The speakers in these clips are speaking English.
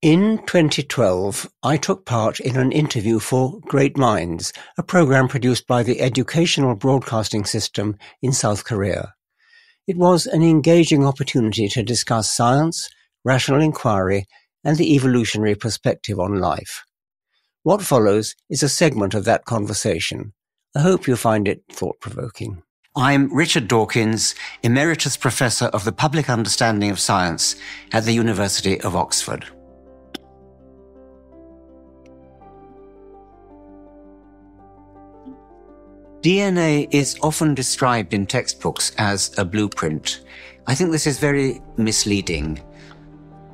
In 2012, I took part in an interview for Great Minds, a program produced by the Educational Broadcasting System in South Korea. It was an engaging opportunity to discuss science, rational inquiry, and the evolutionary perspective on life. What follows is a segment of that conversation. I hope you find it thought-provoking. I'm Richard Dawkins, Emeritus Professor of the Public Understanding of Science at the University of Oxford. DNA is often described in textbooks as a blueprint. I think this is very misleading.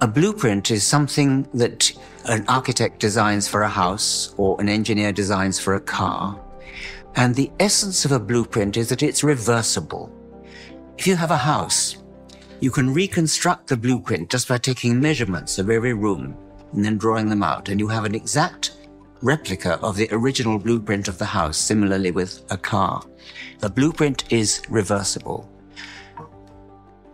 A blueprint is something that an architect designs for a house or an engineer designs for a car. And the essence of a blueprint is that it's reversible. If you have a house, you can reconstruct the blueprint just by taking measurements of every room and then drawing them out. And you have an exact replica of the original blueprint of the house, similarly with a car. The blueprint is reversible.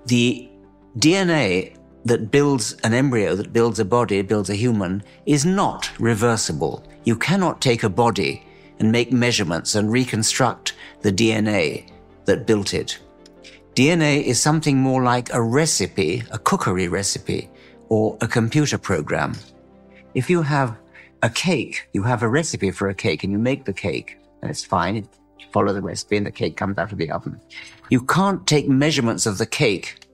The DNA that builds an embryo, that builds a body, builds a human, is not reversible. You cannot take a body and make measurements and reconstruct the DNA that built it. DNA is something more like a recipe, a cookery recipe, or a computer program. If you have a cake, you have a recipe for a cake and you make the cake, and it's fine. You follow the recipe and the cake comes out of the oven. You can't take measurements of the cake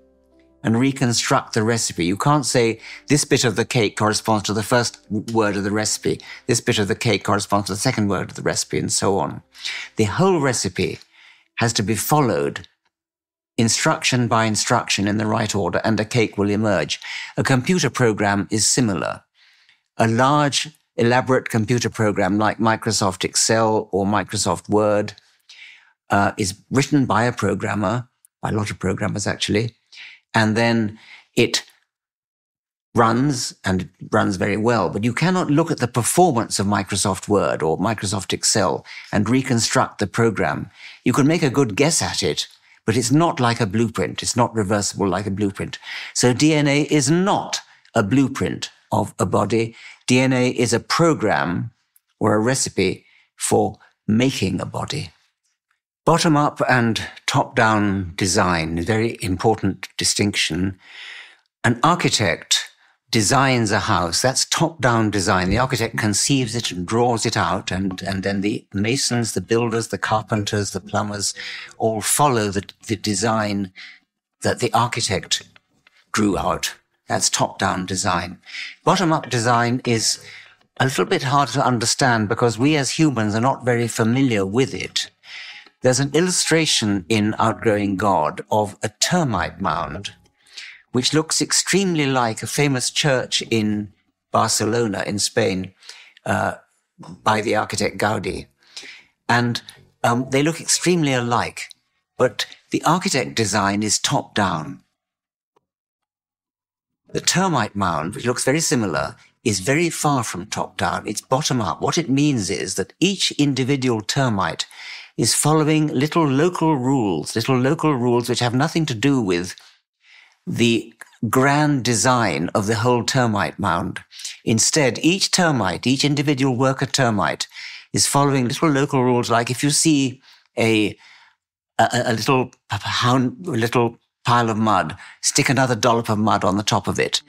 and reconstruct the recipe. You can't say this bit of the cake corresponds to the first word of the recipe. This bit of the cake corresponds to the second word of the recipe and so on. The whole recipe has to be followed instruction by instruction in the right order and a cake will emerge. A computer program is similar. A large elaborate computer program like Microsoft Excel or Microsoft Word uh, is written by a programmer, by a lot of programmers actually, and then it runs and it runs very well. But you cannot look at the performance of Microsoft Word or Microsoft Excel and reconstruct the program. You can make a good guess at it, but it's not like a blueprint. It's not reversible like a blueprint. So DNA is not a blueprint of a body. DNA is a program or a recipe for making a body. Bottom up and top down design, a very important distinction. An architect designs a house. That's top down design. The architect conceives it and draws it out. And, and then the masons, the builders, the carpenters, the plumbers all follow the, the design that the architect drew out. That's top-down design. Bottom-up design is a little bit hard to understand because we as humans are not very familiar with it. There's an illustration in Outgrowing God of a termite mound, which looks extremely like a famous church in Barcelona in Spain uh, by the architect Gaudi. And um, they look extremely alike, but the architect design is top down. The termite mound, which looks very similar, is very far from top down. It's bottom up. What it means is that each individual termite is following little local rules, little local rules which have nothing to do with the grand design of the whole termite mound. Instead, each termite, each individual worker termite is following little local rules like if you see a, a, a little, hound a little pile of mud, stick another dollop of mud on the top of it.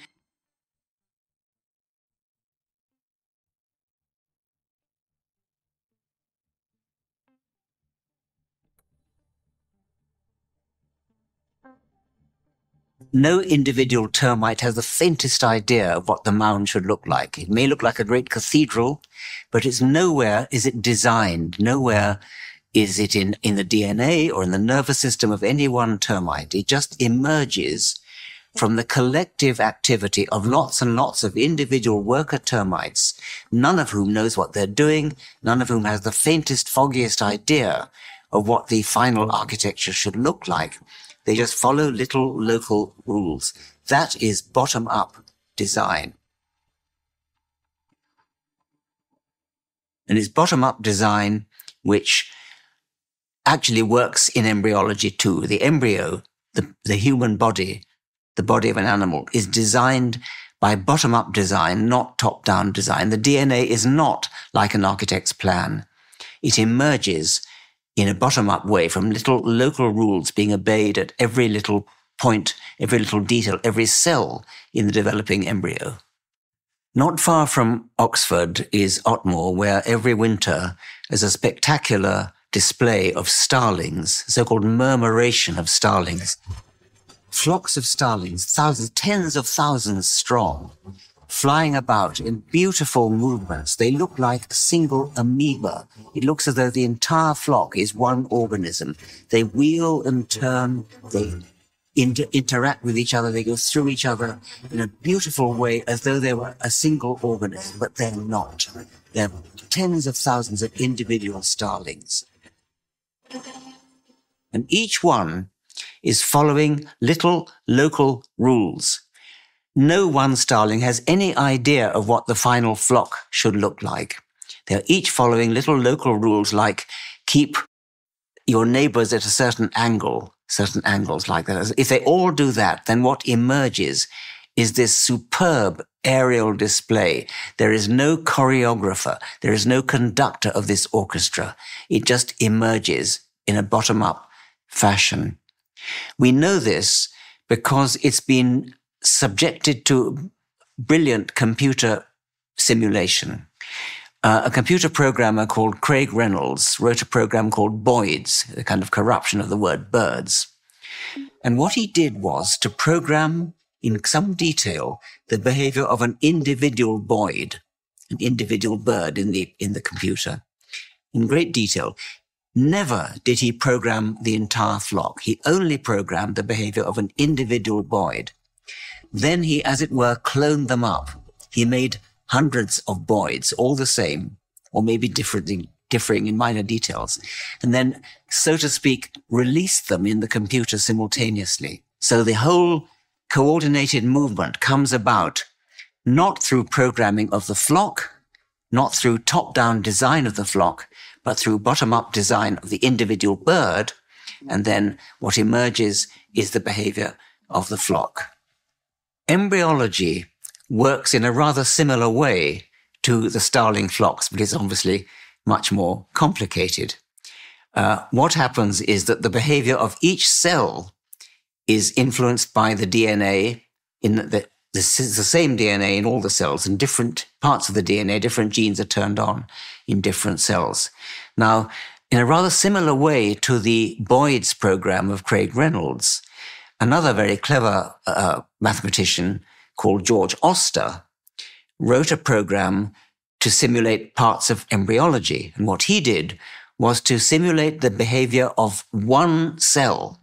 No individual termite has the faintest idea of what the mound should look like. It may look like a great cathedral, but it's nowhere is it designed, nowhere is it in, in the DNA or in the nervous system of any one termite? It just emerges from the collective activity of lots and lots of individual worker termites, none of whom knows what they're doing, none of whom has the faintest, foggiest idea of what the final architecture should look like. They just follow little local rules. That is bottom up design. And it's bottom up design which actually works in embryology too. The embryo, the, the human body, the body of an animal is designed by bottom up design, not top down design. The DNA is not like an architect's plan. It emerges in a bottom up way from little local rules being obeyed at every little point, every little detail, every cell in the developing embryo. Not far from Oxford is Otmoor, where every winter is a spectacular display of starlings, so-called murmuration of starlings. Flocks of starlings, thousands, tens of thousands strong, flying about in beautiful movements. They look like a single amoeba. It looks as though the entire flock is one organism. They wheel and turn. They inter- interact with each other. They go through each other in a beautiful way as though they were a single organism, but they're not. They're tens of thousands of individual starlings. And each one is following little local rules. No one starling has any idea of what the final flock should look like. They're each following little local rules like keep your neighbors at a certain angle, certain angles like that. If they all do that, then what emerges is this superb aerial display. There is no choreographer. There is no conductor of this orchestra. It just emerges in a bottom up fashion. We know this because it's been subjected to brilliant computer simulation. Uh, a computer programmer called Craig Reynolds wrote a program called Boids, a kind of corruption of the word birds. And what he did was to program in some detail the behavior of an individual boid, an individual bird in the, in the computer, in great detail. Never did he program the entire flock. He only programmed the behavior of an individual boid. Then he, as it were, cloned them up. He made hundreds of boids, all the same, or maybe different, differing in minor details, and then, so to speak, released them in the computer simultaneously. So the whole coordinated movement comes about not through programming of the flock, not through top-down design of the flock, but through bottom-up design of the individual bird. And then what emerges is the behavior of the flock. Embryology works in a rather similar way to the starling flocks, but it's obviously much more complicated. Uh, what happens is that the behavior of each cell is influenced by the DNA in the, the, the same DNA in all the cells, and different parts of the DNA, different genes are turned on in different cells. Now, in a rather similar way to the Boids program of Craig Reynolds, another very clever uh, mathematician called George Oster wrote a program to simulate parts of embryology. And what he did was to simulate the behavior of one cell.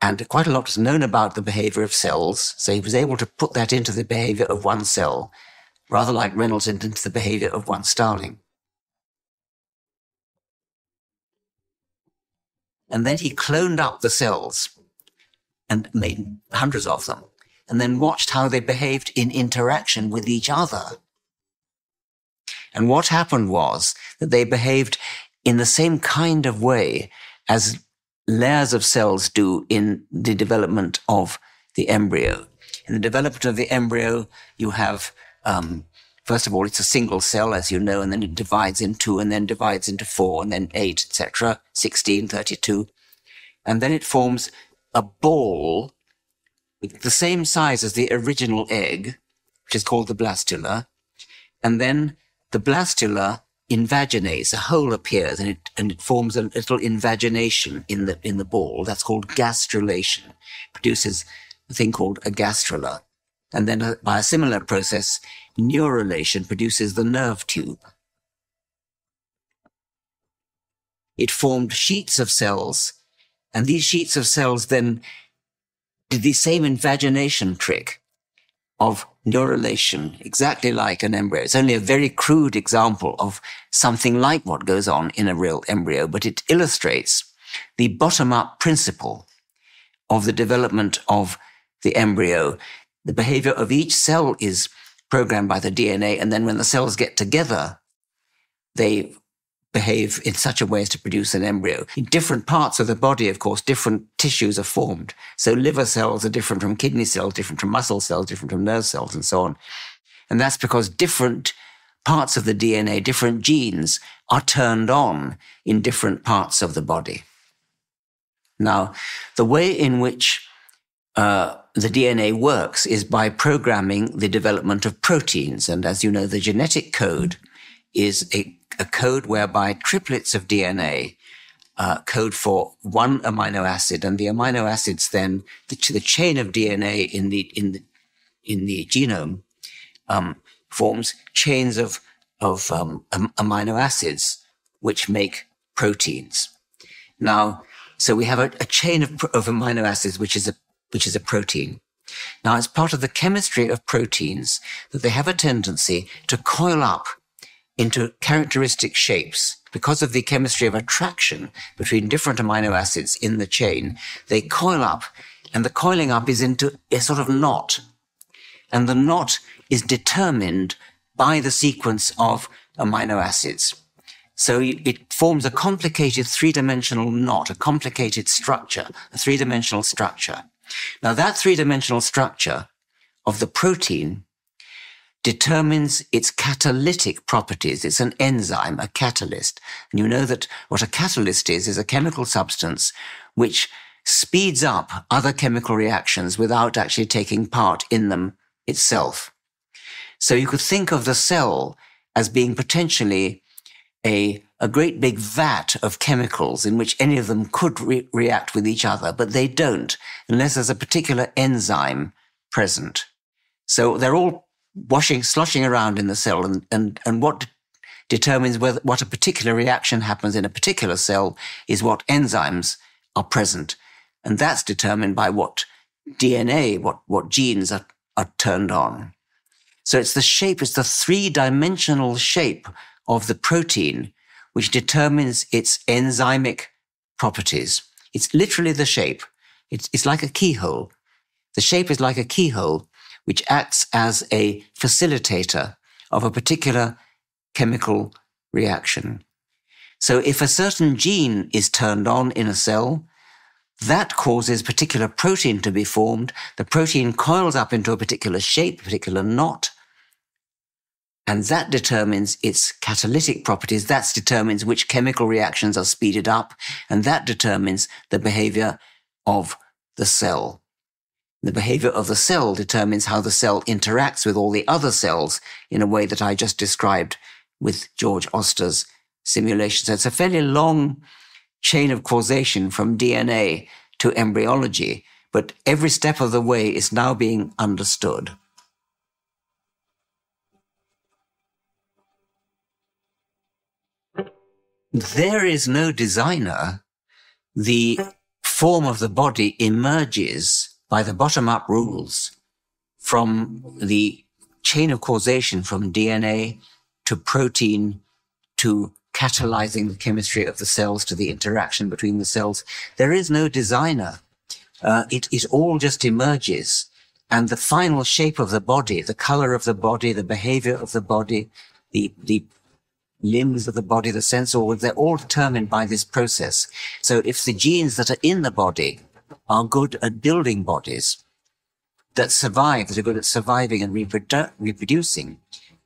And quite a lot is known about the behavior of cells. So he was able to put that into the behavior of one cell, rather like Reynolds into the behavior of one starling. And then he cloned up the cells and made hundreds of them and then watched how they behaved in interaction with each other. And what happened was that they behaved in the same kind of way as layers of cells do in the development of the embryo. In the development of the embryo, you have, um, first of all, it's a single cell, as you know, and then it divides in two, and then divides into four, and then eight, etc., 16, 32. And then it forms a ball with the same size as the original egg, which is called the blastula, and then the blastula invaginates, a hole appears and it, and it forms a little invagination in the, in the ball. That's called gastrulation. Produces a thing called a gastrula. And then uh, by a similar process, neurulation produces the nerve tube. It formed sheets of cells, and these sheets of cells then did the same invagination trick of neurulation, exactly like an embryo. It's only a very crude example of something like what goes on in a real embryo, but it illustrates the bottom up principle of the development of the embryo. The behavior of each cell is programmed by the DNA. And then when the cells get together, they behave in such a way as to produce an embryo. In different parts of the body, of course, different tissues are formed. So liver cells are different from kidney cells, different from muscle cells, different from nerve cells, and so on. And that's because different parts of the DNA, different genes are turned on in different parts of the body. Now, the way in which uh, the DNA works is by programming the development of proteins. And as you know, the genetic code is a, a code whereby triplets of DNA uh, code for one amino acid, and the amino acids then the, the chain of DNA in the in the in the genome um, forms chains of of um, amino acids which make proteins. Now, so we have a, a chain of, of amino acids which is a which is a protein. Now, it's part of the chemistry of proteins that they have a tendency to coil up into characteristic shapes. Because of the chemistry of attraction between different amino acids in the chain, they coil up, and the coiling up is into a sort of knot. And the knot is determined by the sequence of amino acids. So it forms a complicated three-dimensional knot, a complicated structure, a three-dimensional structure. Now that three-dimensional structure of the protein determines its catalytic properties. It's an enzyme, a catalyst. And you know that what a catalyst is, is a chemical substance which speeds up other chemical reactions without actually taking part in them itself. So you could think of the cell as being potentially a, a great big vat of chemicals in which any of them could re- react with each other, but they don't unless there's a particular enzyme present. So they're all washing, sloshing around in the cell and, and, and what determines whether, what a particular reaction happens in a particular cell is what enzymes are present. And that's determined by what DNA, what, what genes are, are turned on. So it's the shape, it's the three dimensional shape of the protein which determines its enzymic properties. It's literally the shape. It's, it's like a keyhole. The shape is like a keyhole which acts as a facilitator of a particular chemical reaction. So if a certain gene is turned on in a cell, that causes particular protein to be formed. The protein coils up into a particular shape, a particular knot, and that determines its catalytic properties. That determines which chemical reactions are speeded up, and that determines the behavior of the cell. The behavior of the cell determines how the cell interacts with all the other cells in a way that I just described with George Oster's simulation. So it's a fairly long chain of causation from DNA to embryology, but every step of the way is now being understood. There is no designer. The form of the body emerges by the bottom up rules from the chain of causation from DNA to protein to catalyzing the chemistry of the cells to the interaction between the cells. There is no designer. Uh, it, it all just emerges. And the final shape of the body, the color of the body, the behavior of the body, the, the limbs of the body, the sense organs, they're all determined by this process. So if the genes that are in the body are good at building bodies that survive, that are good at surviving and reprodu- reproducing,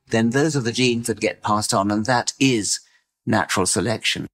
then those are the genes that get passed on, and that is natural selection.